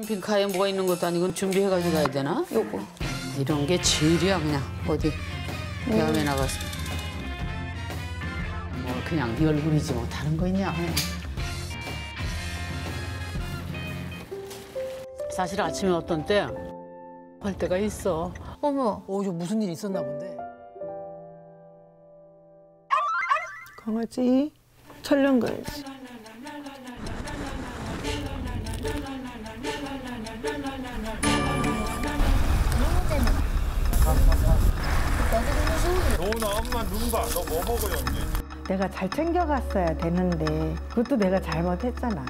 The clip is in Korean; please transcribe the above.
캠핑카에 뭐가 있는 것도 아니고 준비해가지고 가야 되나? 요거. 이런 게 질이야 그냥 어디 대학에 나가서 뭐 그냥 네 얼굴이지 뭐 다른 거 있냐 그냥. 사실 아침에 어떤 때 할 때가 있어 어머. 오, 저 무슨 일 있었나 본데. 강아지 촬영 가야지. 너나 엄마 눈 봐. 너 뭐 먹어요, 언니? 내가 잘 챙겨갔어야 되는데 그것도 내가 잘못했잖아.